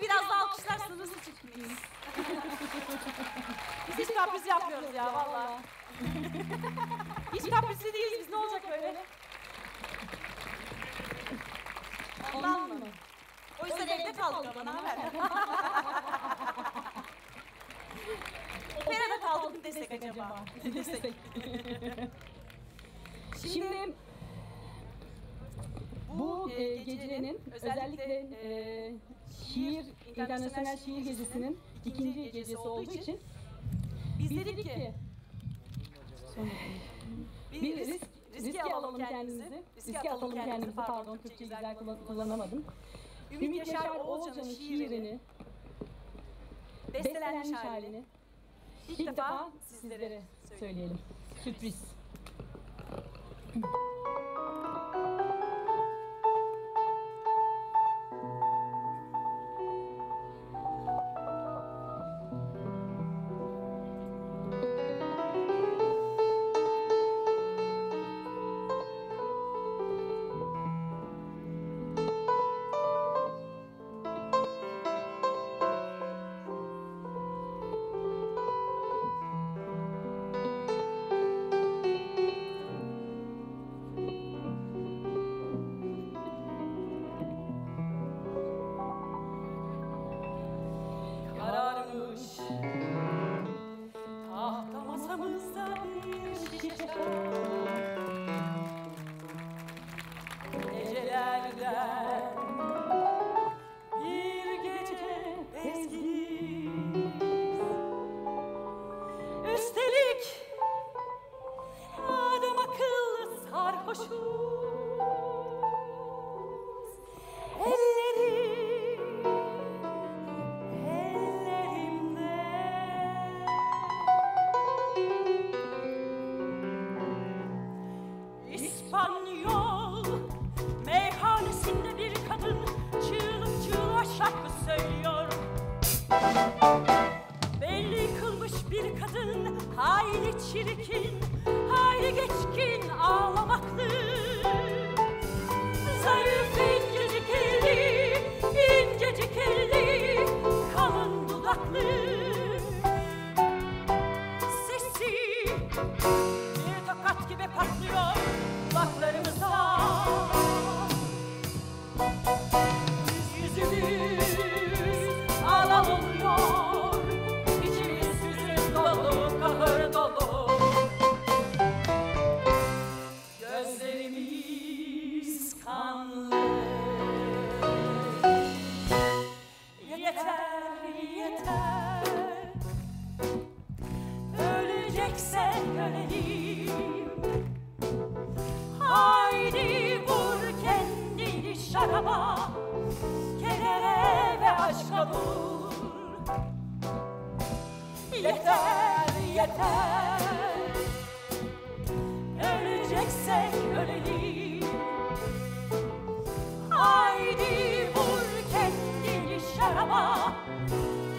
Beni biraz daha alkışlarsanız miyiz? Biz hiç kapris yapmıyoruz ya valla. hiç kaprisli değiliz biz ne olacak öyle? Ondan mı? O yüzden evde kaldık ama ne haber? Operada kaldık mı desek acaba? Ne desek? Şimdi bu e, gecenin özellikle e, şiir, internasyonel şiir gecesinin ikinci gecesi olduğu için Biz dedik ki bir risk, riski alalım kendimizi, riski atalım kendimizi. pardon Türkçe güzel kullan- kullanamadım. Ümit Yaşar Oğulcan'ın şiirini, bestelenmiş halini ilk defa sizlere söyleyelim. Sürpriz. Gecelerden bir Haydi vur kendini şaraba Kedere ve aşka vur. Yeter, yeter. Öleceksek ölelim Haydi vur kendini şaraba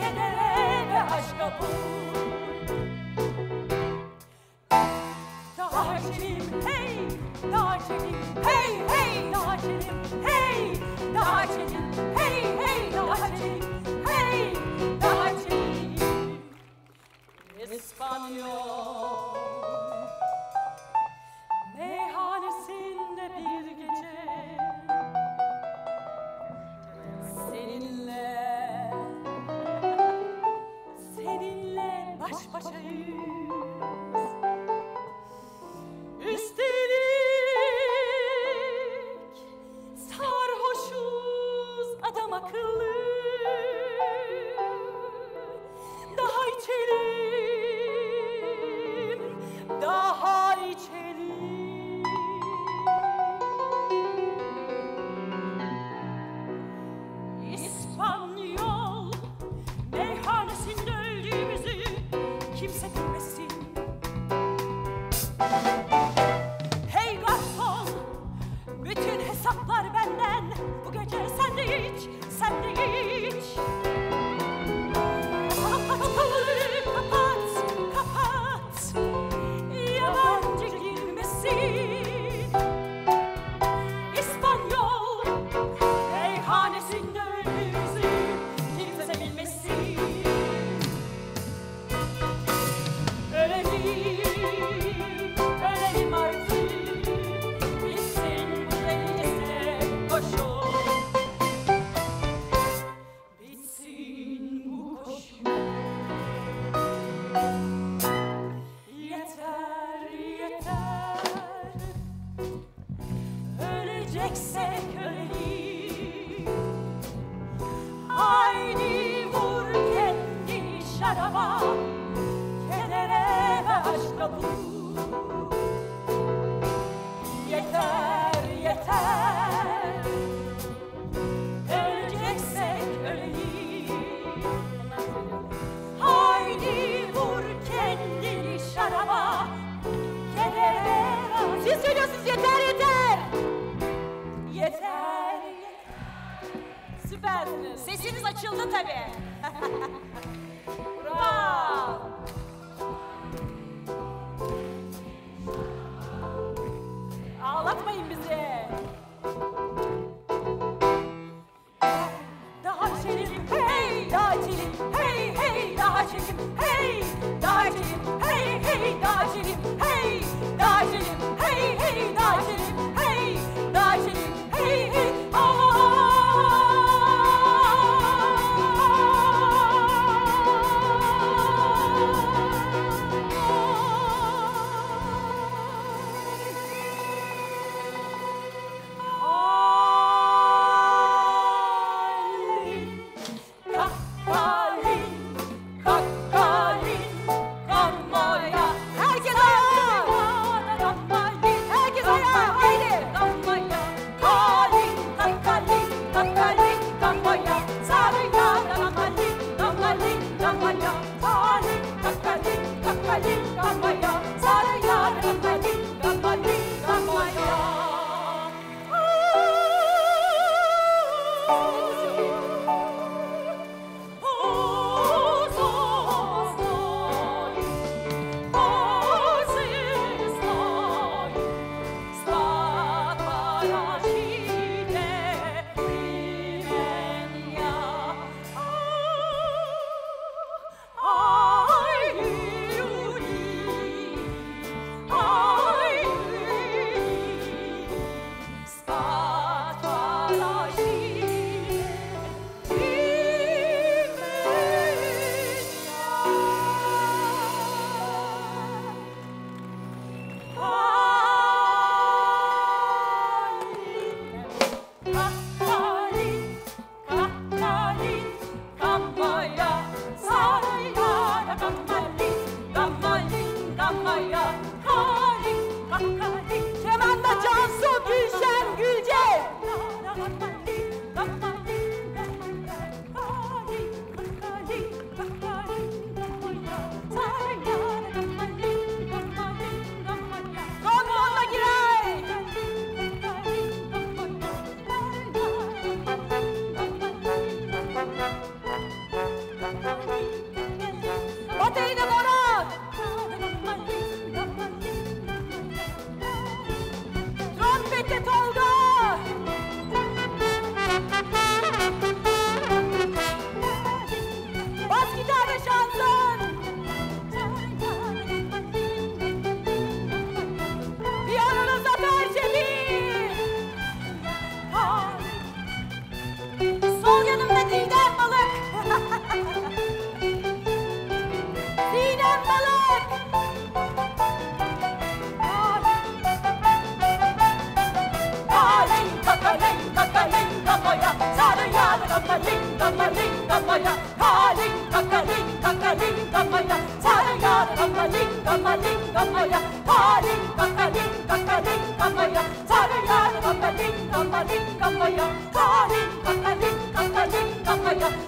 Kedere ve aşka vur. Hey, dağcılim hey hey, dağcılim hey, dağcılim hey hey, dağcılim hey, dağcılim. İspanyol yeter yeter. Yeter. Süpersiniz. Sesiniz açıldı tabii. Kamaya. Bateria da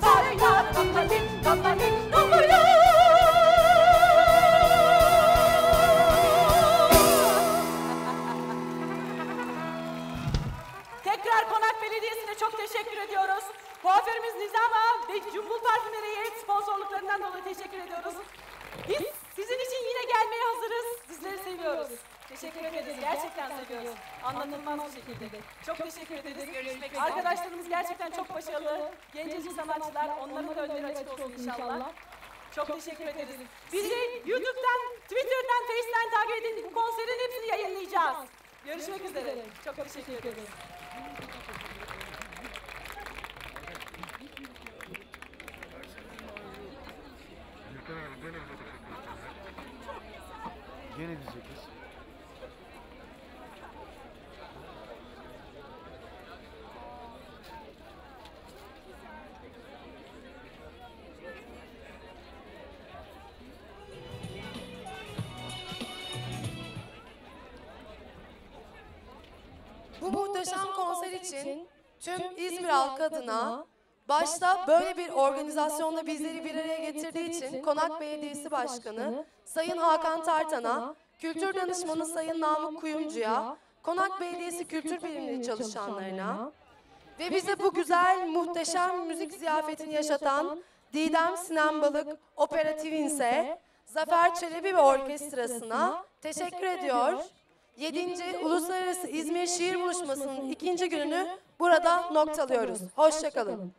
Sorry, God, I'm a little, I'm a little, birlikte. Çok teşekkür ederiz. Görüşmek. Arkadaşlarımız gerçekten çok başarılı. Gencecik sanatçılar. Onların da önleri açık olsun inşallah. Çok, teşekkür, ederiz. Bizi YouTube'dan, Twitter'dan, Face'den takip edin. Bu konserin hepsini yayınlayacağız. Görüşmek teşekkür üzere. Çok, teşekkür, teşekkür ederiz. Gene bize kız. Muhteşem konser için tüm İzmir halkı adına başta böyle bir organizasyonda bizleri bir araya getirdiği için Konak Belediyesi Başkanı Sayın Hakan Tartan'a, Kültür Danışmanı Sayın Namık Kuyumcu'ya, Konak Belediyesi Kültür Birimleri çalışanlarına ve bize bu güzel, muhteşem müzik ziyafetini yaşatan Didem Sinan Balık Opera Twins'e, Zafer Çelebi ve orkestrasına teşekkür ediyor. 7. Uluslararası İzmir Şiir Buluşması'nın ikinci gününü burada noktalıyoruz. Hoşçakalın.